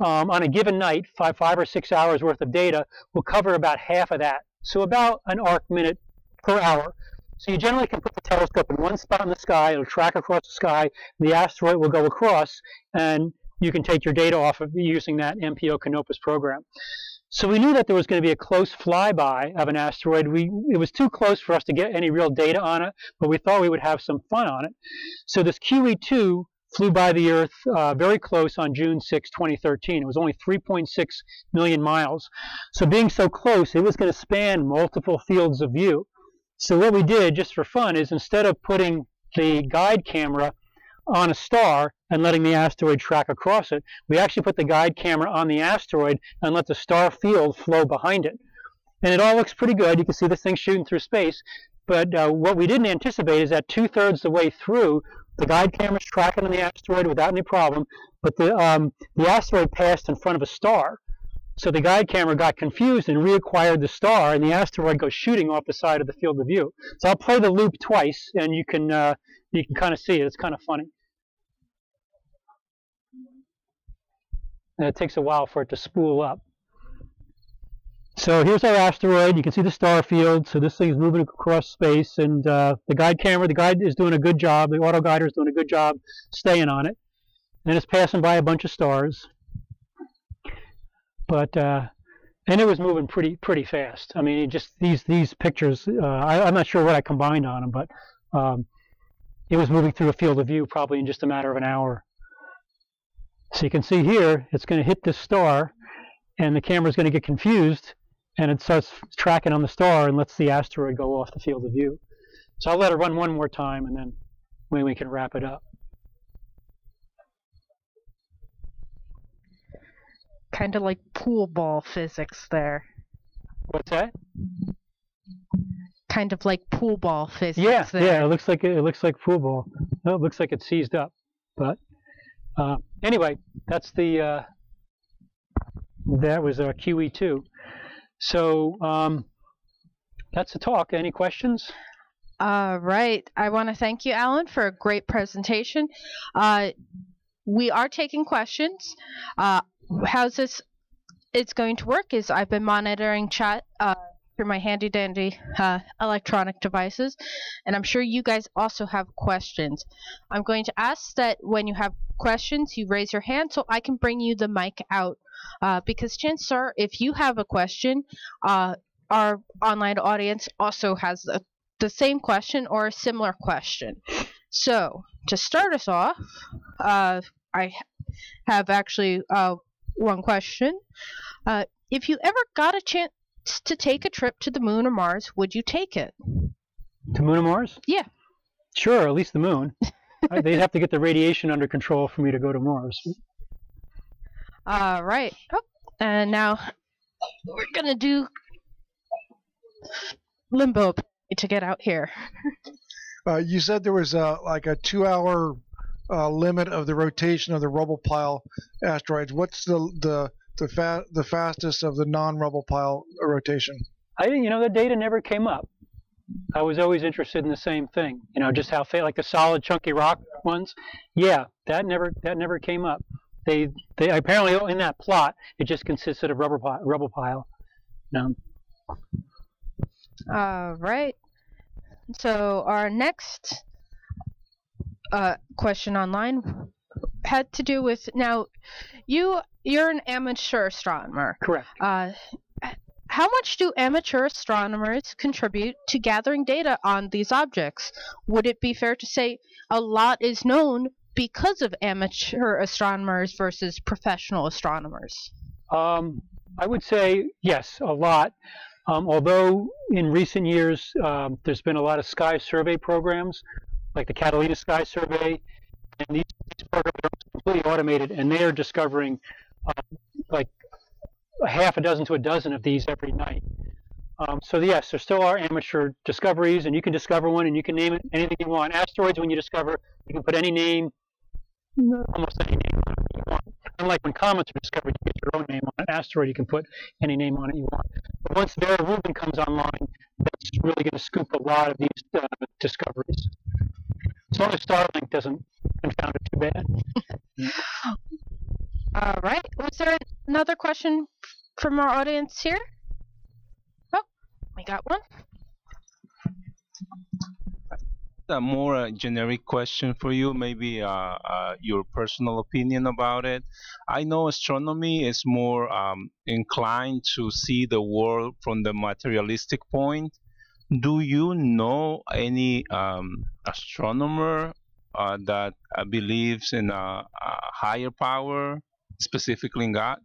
um, on a given night, five, five or six hours worth of data, will cover about half of that. So about an arc minute per hour. So you generally can put the telescope in one spot in the sky, it'll track across the sky, the asteroid will go across, and you can take your data off of using that MPO Canopus program. So we knew that there was going to be a close flyby of an asteroid. We, it was too close for us to get any real data on it, but we thought we would have some fun on it. So this QE2 flew by the Earth uh, very close on June 6, 2013. It was only 3.6 million miles. So being so close, it was going to span multiple fields of view. So what we did, just for fun, is instead of putting the guide camera on a star and letting the asteroid track across it. We actually put the guide camera on the asteroid and let the star field flow behind it. And it all looks pretty good. You can see this thing shooting through space. But uh, what we didn't anticipate is that two-thirds the way through, the guide camera's tracking on the asteroid without any problem, but the, um, the asteroid passed in front of a star. So the guide camera got confused and reacquired the star, and the asteroid goes shooting off the side of the field of view. So I'll play the loop twice, and you can uh, you can kind of see it. It's kind of funny. And it takes a while for it to spool up. So here's our asteroid. You can see the star field. So this thing is moving across space, and uh, the guide camera, the guide is doing a good job. The auto guider is doing a good job staying on it. And it's passing by a bunch of stars. But uh, and it was moving pretty pretty fast. I mean, just these these pictures. Uh, I, am not sure what I combined on them, but um, it was moving through a field of view probably in just a matter of an hour. So you can see here, it's going to hit this star, and the camera is going to get confused, and it starts tracking on the star and lets the asteroid go off the field of view. So I'll let it run one more time, and then maybe we can wrap it up. Kind of like pool ball physics there. What's that? kind of like pool ball physics. Yeah, there. yeah, it looks like it, it looks like pool ball. No, it looks like it's seized up. But uh, anyway, that's the uh, that was our QE2. So um, that's the talk. Any questions? All right. I want to thank you, Alan, for a great presentation. Uh, we are taking questions. Uh, how's this? It's going to work. Is I've been monitoring chat uh, through my handy dandy uh, electronic devices, and I'm sure you guys also have questions. I'm going to ask that when you have questions, you raise your hand so I can bring you the mic out. Uh, because chances are, if you have a question, uh, our online audience also has the, the same question or a similar question. So, to start us off, uh, I have actually uh, one question. Uh, if you ever got a chance to take a trip to the moon or Mars, would you take it? To moon or Mars? Yeah. Sure, at least the moon. They'd have to get the radiation under control for me to go to Mars. All right. Oh, and now we're gonna do limbo to get out here. uh, you said there was a, like a two-hour uh, limit of the rotation of the rubble pile asteroids. What's the the the fa- the fastest of the non-rubble pile rotation? I you know the data never came up. I was always interested in the same thing. You know, just how fa- like the solid chunky rock ones. Yeah, that never that never came up. They they apparently in that plot it just consisted of rubber pile, rubble pile. No. All right. So our next uh, question online had to do with now you you're an amateur astronomer. Correct. Uh, how much do amateur astronomers contribute to gathering data on these objects? Would it be fair to say a lot is known because of amateur astronomers versus professional astronomers? Um, I would say yes, a lot. Um, although in recent years um, there's been a lot of sky survey programs, like the Catalina Sky Survey, and these, these programs are completely automated, and they are discovering uh, like a half a dozen to a dozen of these every night. Um, so yes, there still are amateur discoveries, and you can discover one, and you can name it anything you want. Asteroids, when you discover, you can put any name, almost any name on it you want. Unlike when comets are discovered, you get your own name on an asteroid, you can put any name on it you want. But once Vera Rubin comes online, that's really going to scoop a lot of these uh, discoveries. As long as Starlink doesn't confound it too bad. All right. Was there another question from our audience here? Oh, we got one. a more uh, generic question for you, maybe uh, uh, your personal opinion about it. I know astronomy is more um, inclined to see the world from the materialistic point. Do you know any um, astronomer uh, that uh, believes in a, a, higher power, specifically in God?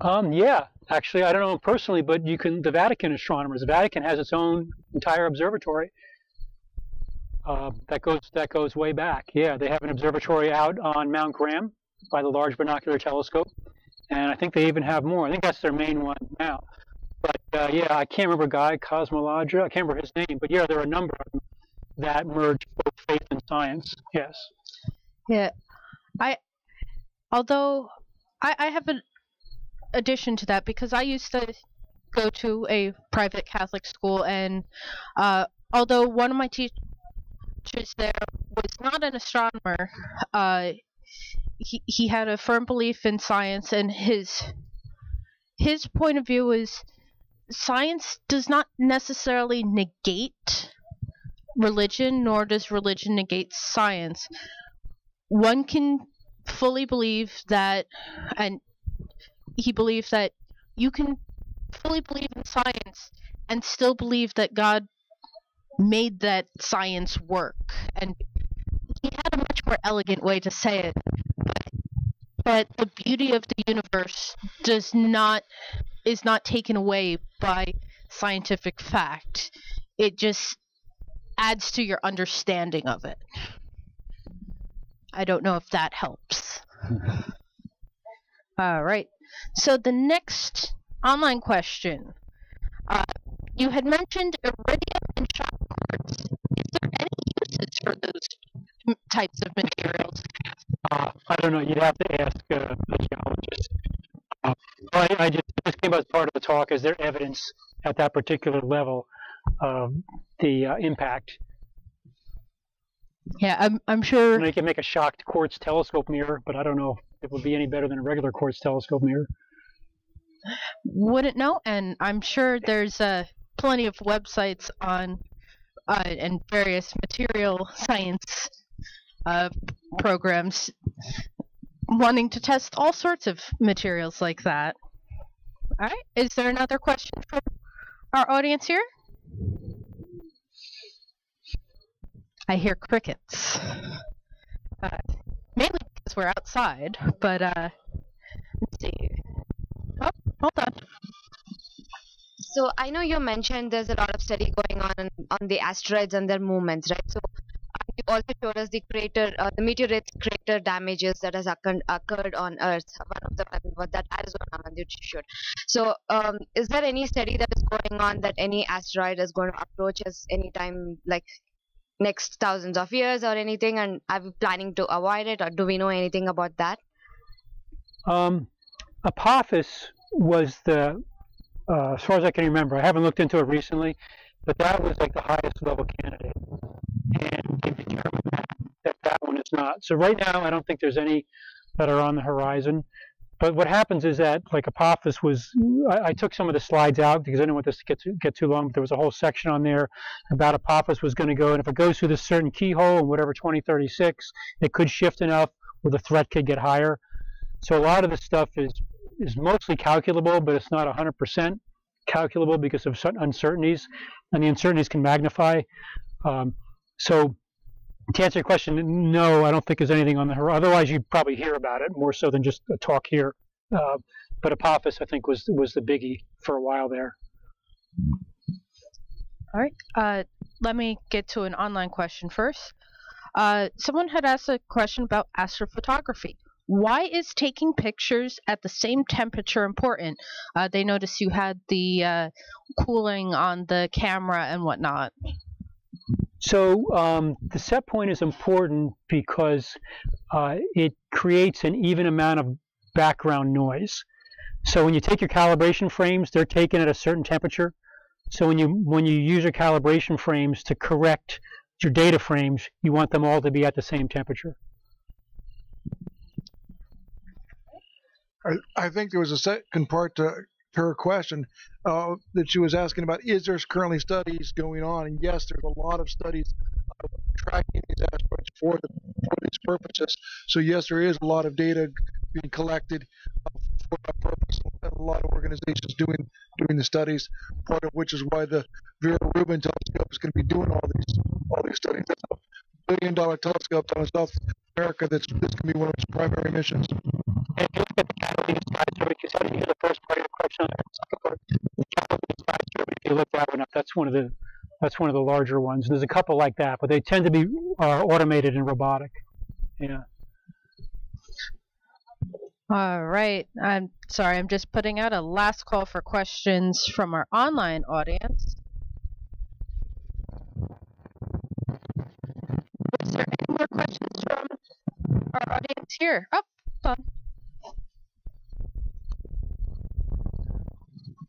Um, yeah, actually, I don't know personally, but you can. The Vatican astronomers. The Vatican has its own entire observatory uh, that goes that goes way back. Yeah, they have an observatory out on Mount Graham by the Large Binocular Telescope, and I think they even have more. I think that's their main one now. But uh, yeah, I can't remember Guy Consolmagno. I can't remember his name, but yeah, there are a number of them that merge both faith and science. Yes. Yeah, I. Although I, I have an addition to that because I used to go to a private Catholic school, and uh, although one of my teachers there was not an astronomer. Uh, he he had a firm belief in science, and his his point of view is science does not necessarily negate religion, nor does religion negate science. One can fully believe that, and he believed that you can fully believe in science and still believe that God made that science work. And he had a much more elegant way to say it. But the beauty of the universe does not is not taken away by scientific fact. It just adds to your understanding of it. I don't know if that helps. All right. So the next online question. Uh, you had mentioned iridium and shock quartz. Is there any uses for those types of materials? Uh, I don't know. You'd have to ask uh, a geologist. Uh, I, I just this came as part of the talk. Is there evidence at that particular level of the uh, impact? Yeah, I'm. I'm sure. And they can make a shocked quartz telescope mirror, but I don't know if it would be any better than a regular quartz telescope mirror. Wouldn't know, and I'm sure there's a plenty of websites on uh, and various material science uh, programs wanting to test all sorts of materials like that. All right, is there another question from our audience here? I hear crickets. Uh, mainly because we're outside, but uh, let's see. Oh, hold on. So I know you mentioned there's a lot of study going on on the asteroids and their movements, right? So you also showed us the crater, uh, the meteorite crater damages that has occurred, on Earth. One of what that Arizona you showed. So, um, is there any study that is going on that any asteroid is going to approach us anytime, like next thousands of years or anything? And are we planning to avoid it, or do we know anything about that? Um, Apophis was the uh, as far as I can remember. I haven't looked into it recently, but that was like the highest level candidate, and they determined that, that that one is not. So right now, I don't think there's any that are on the horizon. But what happens is that like Apophis was, I, I, took some of the slides out because I didn't want this to get too, get too long. But there was a whole section on there about Apophis was going to go, and if it goes through this certain keyhole in whatever 2036, it could shift enough where the threat could get higher. So a lot of this stuff is is mostly calculable, but it's not 100% calculable because of certain uncertainties, and the uncertainties can magnify. Um, so to answer your question, no, I don't think there's anything on the horizon. Otherwise, you'd probably hear about it more so than just a talk here. Uh, but Apophis, I think, was was the biggie for a while there. All right. Uh, let me get to an online question first. Uh, someone had asked a question about astrophotography. Why is taking pictures at the same temperature important? Uh, they noticed you had the uh, cooling on the camera and whatnot. So um, the set point is important because uh, it creates an even amount of background noise. So when you take your calibration frames, they're taken at a certain temperature. So when you when you use your calibration frames to correct your data frames, you want them all to be at the same temperature. I, I think there was a second part to her question uh, that she was asking about is there currently studies going on? And yes there's a lot of studies uh, tracking these asteroids for, the, for these purposes. So yes there is a lot of data being collected uh, for that purpose and a lot of organizations doing doing the studies part of which is why the Vera Rubin telescope is going to be doing all these all these studies. that's billion dollar telescope down in South America that's this can be one of its primary missions and if you look at the Catalina sky survey, because I didn't hear the first part of your question second part, the Catalina sky survey, if you look that one up, that's one of the that's one of the larger ones. There's a couple like that, but they tend to be uh, automated and robotic. Yeah. All right. I'm sorry. I'm just putting out a last call for questions from our online audience. Is there any more questions from our audience here? Oh, hold on.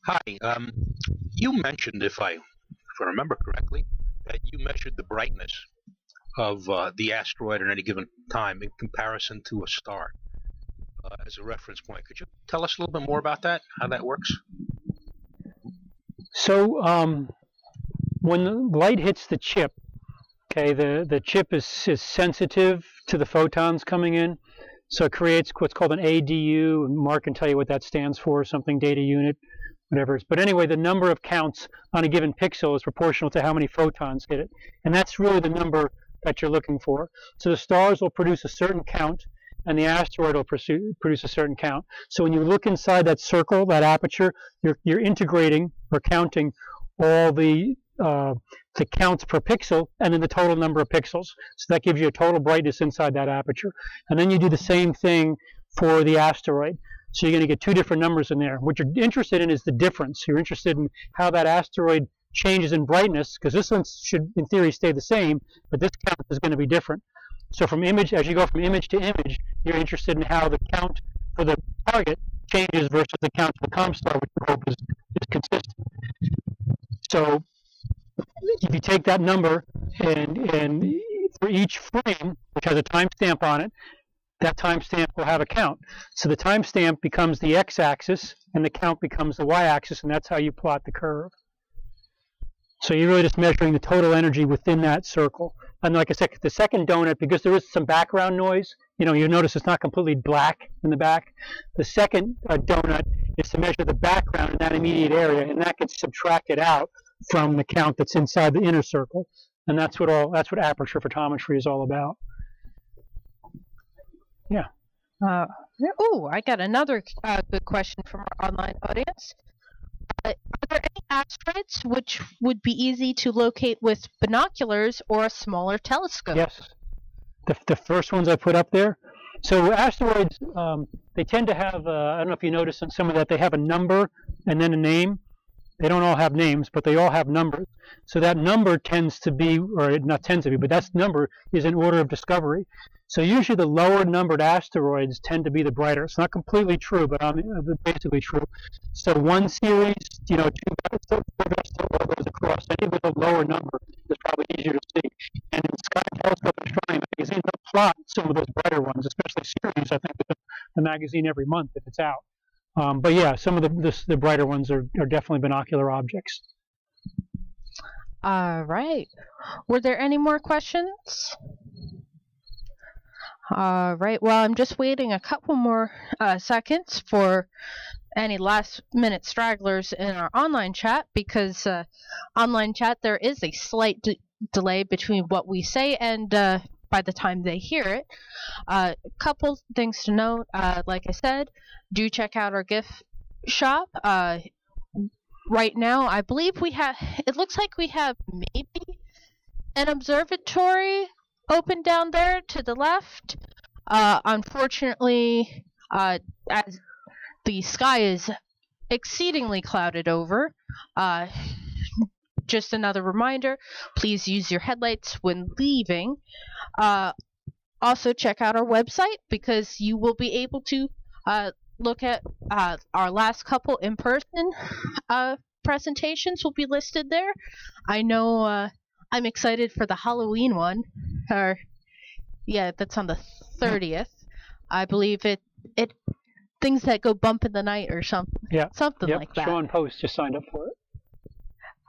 Hi. Um, you mentioned, if I, if I remember correctly, that you measured the brightness of uh, the asteroid at any given time in comparison to a star uh, as a reference point. Could you tell us a little bit more about that, how that works? So um, when the light hits the chip, okay, the, the chip is, is sensitive to the photons coming in. So it creates what's called an ADU. Mark can tell you what that stands for, something data unit whatever. But anyway, the number of counts on a given pixel is proportional to how many photons hit it. And that's really the number that you're looking for. So the stars will produce a certain count, and the asteroid will produce a certain count. So when you look inside that circle, that aperture, you're, you're integrating or counting all the uh, the counts per pixel and then the total number of pixels. So that gives you a total brightness inside that aperture. And then you do the same thing for the asteroid. So you're going to get two different numbers in there. What you're interested in is the difference. You're interested in how that asteroid changes in brightness, because this one should, in theory, stay the same, but this count is going to be different. So from image, as you go from image to image, you're interested in how the count for the target changes versus the count for the comp star, which we hope is, is consistent. So if you take that number and, and for each frame, which has a timestamp on it, that timestamp will have a count. So the timestamp becomes the x-axis and the count becomes the y-axis, and that's how you plot the curve. So you're really just measuring the total energy within that circle. And like I said, the second donut, because there is some background noise, you know, you notice it's not completely black in the back. The second uh, donut is to measure the background in that immediate area, and that gets subtracted out from the count that's inside the inner circle. And that's what all that's what aperture photometry is all about. Yeah. Uh, oh, I got another uh, good question from our online audience. Uh, are there any asteroids which would be easy to locate with binoculars or a smaller telescope? Yes. The, the first ones I put up there. So asteroids, um, they tend to have, uh, I don't know if you noticed in some of that, they have a number and then a name. They don't all have names, but they all have numbers. So that number tends to be, or not tends to be, but that number is in order of discovery. So usually the lower numbered asteroids tend to be the brighter. It's not completely true, but um, basically true. So one series, you know, two logos across, any with a lower number is probably easier to see. And in Sky Telescope and Astronomy magazine, they'll plot some of those brighter ones, especially Sirius, I think, the magazine every month if it's out. Um, but yeah, some of the, the, the brighter ones are, are definitely binocular objects. All right. Were there any more questions? All right. Well, I'm just waiting a couple more uh, seconds for any last minute stragglers in our online chat because uh, online chat there is a slight de- delay between what we say and uh, by the time they hear it. A uh, couple things to note. Uh, like I said, do check out our gift shop. Uh, right now, I believe we have. It looks like we have maybe an observatory open down there to the left. Uh, unfortunately, uh, as the sky is exceedingly clouded over, uh, just another reminder please use your headlights when leaving. Uh, also, check out our website because you will be able to uh, look at uh, our last couple in person uh, presentations, will be listed there. I know uh, I'm excited for the Halloween one. Or, yeah, that's on the 30th. I believe it. It things that go bump in the night or something. Yeah. Something yep. like that. Sean Post just signed up for it.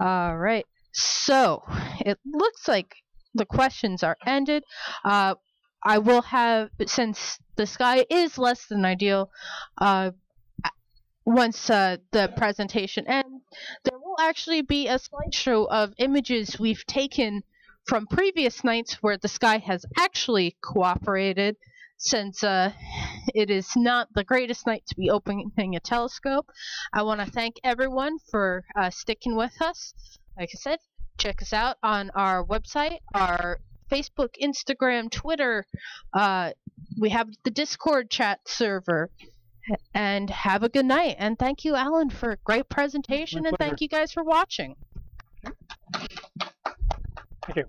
All right. So it looks like the questions are ended. Uh, I will have, since the sky is less than ideal, uh, once uh, the presentation ends, there will actually be a slideshow of images we've taken from previous nights where the sky has actually cooperated since uh, it is not the greatest night to be opening a telescope. I want to thank everyone for uh, sticking with us. Like I said, check us out on our website, our Facebook, Instagram, Twitter. Uh, we have the Discord chat server. And have a good night. And thank you, Alan, for a great presentation. And thank you guys for watching. Thank you.